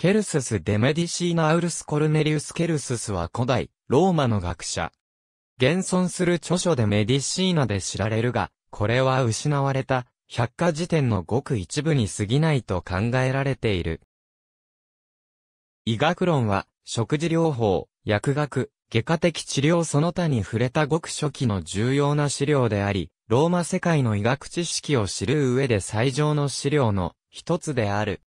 ケルスス・デメディシーナウルス・コルネリウス・ケルススは古代、ローマの学者。現存する著書でメディシーナで知られるが、これは失われた、百科事典のごく一部に過ぎないと考えられている。医学論は、食事療法、薬学、外科的治療その他に触れたごく初期の重要な資料であり、ローマ世界の医学知識を知る上で最上の資料の一つである。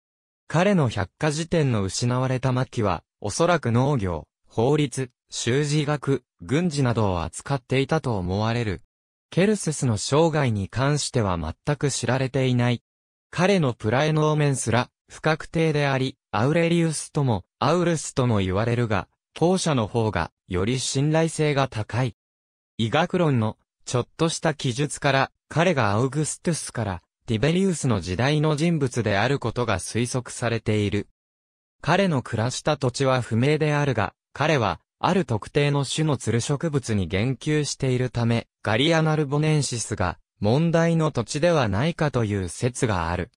彼の百科事典の失われた末期は、おそらく農業、法律、修士学、軍事などを扱っていたと思われる。ケルセスの生涯に関しては全く知られていない。彼のプラエノーメンすら、不確定であり、アウレリウスとも、アウルスとも言われるが、後者の方が、より信頼性が高い。医学論の、ちょっとした記述から、彼がアウグストゥスから、ティベリウスの時代の人物であることが推測されている。彼の暮らした土地は不明であるが、彼は、ある特定の種のツル植物に言及しているため、ガリアナルボネンシスが、問題の土地ではないかという説がある。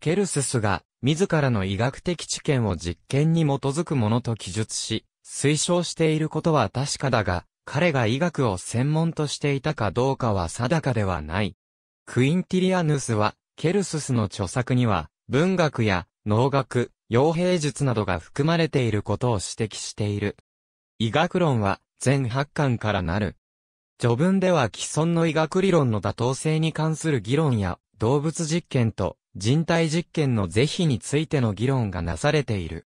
ケルススが、自らの医学的知見を実験に基づくものと記述し、推奨していることは確かだが、彼が医学を専門としていたかどうかは定かではない。クインティリアヌスは、ケルススの著作には、文学や農学、傭兵術などが含まれていることを指摘している。医学論は、全8巻からなる。序文では既存の医学理論の妥当性に関する議論や、動物実験と人体実験の是非についての議論がなされている。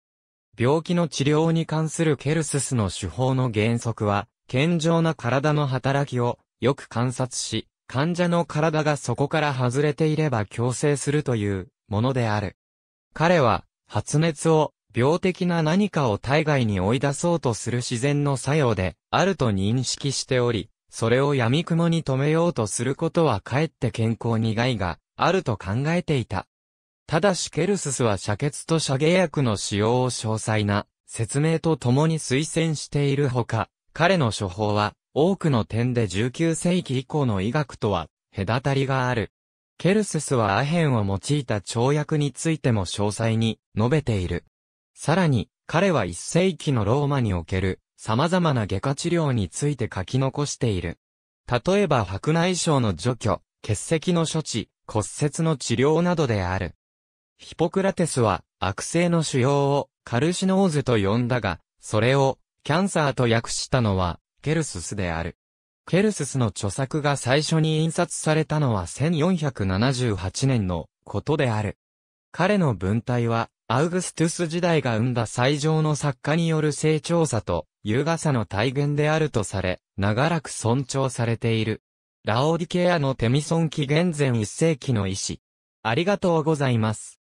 病気の治療に関するケルススの手法の原則は、健常な体の働きをよく観察し、患者の体がそこから外れていれば強制するというものである。彼は発熱を病的な何かを体外に追い出そうとする自然の作用であると認識しており、それを闇雲に止めようとすることはかえって健康に害があると考えていた。ただしケルススは遮血と遮下薬の使用を詳細な説明とともに推薦しているほか、彼の処方は多くの点で19世紀以降の医学とは、隔たりがある。ケルススはアヘンを用いた跳躍についても詳細に述べている。さらに、彼は1世紀のローマにおける様々な外科治療について書き残している。例えば白内障の除去、結石の処置、骨折の治療などである。ヒポクラテスは悪性の腫瘍をカルシノーズと呼んだが、それをキャンサーと訳したのはケルススである。ケルススの著作が最初に印刷されたのは1478年のことである。彼の文体は、アウグストゥス時代が生んだ最上の作家による成長さと優雅さの体現であるとされ、長らく尊重されている。ラオディケアのテミソン紀元前1世紀の医師。ありがとうございます。